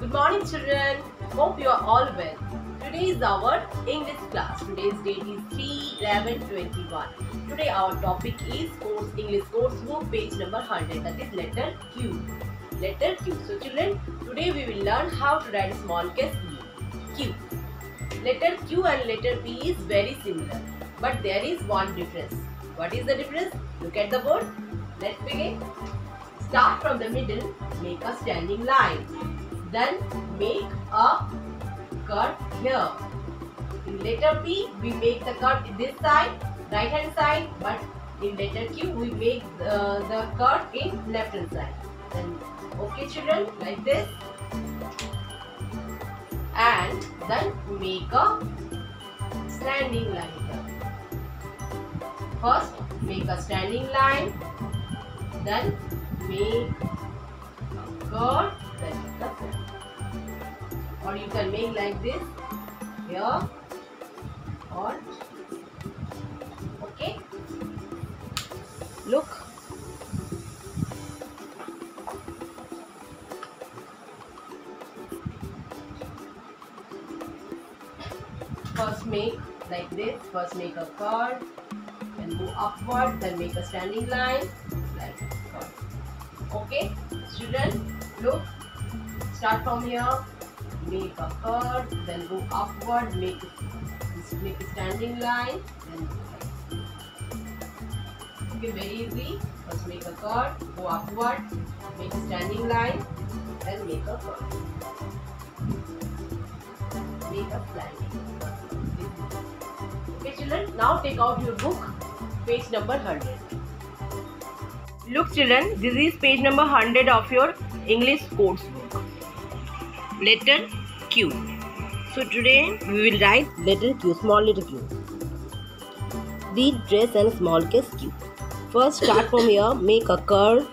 Good morning children. Hope you are all well. Today is our English class. Today's date is 3-11-21. Today our topic is course English course book page number 100 that is letter Q. Letter Q. So children, today we will learn how to write small case Q. Letter Q and letter P is very similar but there is one difference. What is the difference? Look at the board. Let's begin. Start from the middle, make a standing line. Then make a cut here. In letter P, we make the cut in this side, right hand side, but in letter Q, we make uh, the cut in left hand side. Then, okay children, like this. And then make a standing line here. First, make a standing line, then make a curve, or you can make like this here or okay. Look. First make like this. First make a curve then go upward then make a standing line like curve okay. Student look. Start from here make a curve then go upward make make a standing line then okay very easy. First make a curve go upward make a standing line then make a curve. Make a standing okay children now take out your book page number 100 look children this is page number 100 of your english course letter Q. So today we will write letter Q, small letter Q. Read, dress and small case Q. First start from here, make a curve.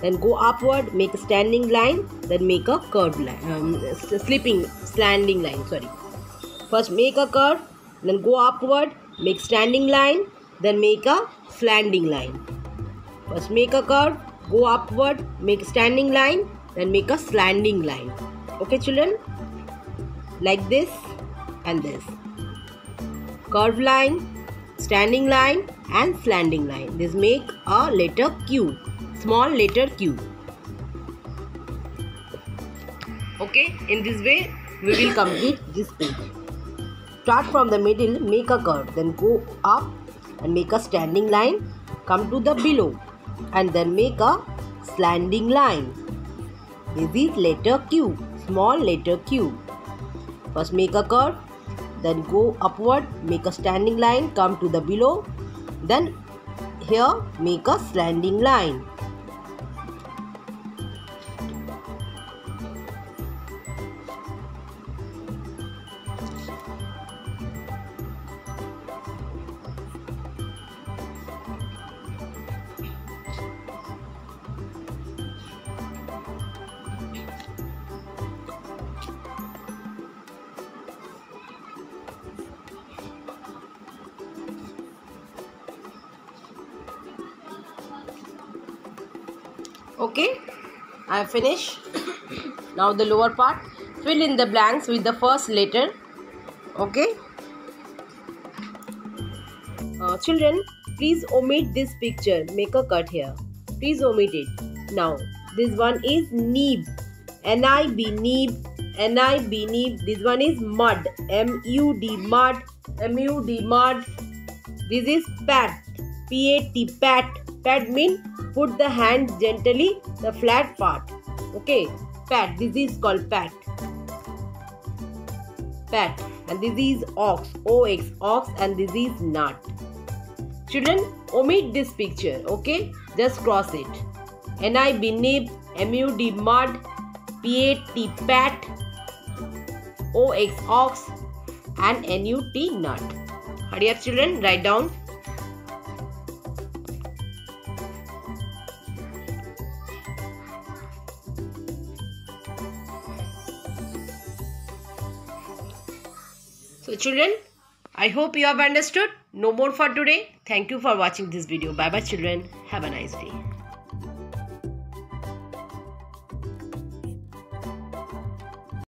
Then go upward, make a standing line. Then make a curved line, um, slipping, standing line, sorry. First make a curve, then go upward, make standing line. Then make a slanting line. First make a curve, go upward, make standing line then make a slanting line. Okay children? Like this and this. Curved line standing line and slanting line. This make a letter q. Small letter q. Okay in this way we will complete this page. Start from the middle make a curve. Then go up and make a standing line. Come to the below. And then make a slanting line this is letter Q, small letter Q. First make a curve, then go upward, make a standing line, come to the below, then here make a slanting line. Okay. I have finished. Now the lower part. Fill in the blanks with the first letter. Okay. Uh, children please omit this picture. Make a cut here. Please omit it. Now this one is nib n-i-b nib n-i-b nib this one is mud. M-u-d. Mud m-u-d mud. This is pat. P-a-t pat pat mean put the hand gently the flat part. Okay pat this is called pat pat and this is ox. Ox ox and this is nut. Children omit this picture. Okay just cross it. N-i-b nib m-u-d mud p-a-t pat o-x ox and n-u-t nut. Hurry up children. Write down So children, I hope you have understood. No more for today. Thank you for watching this video. Bye bye children. Have a nice day.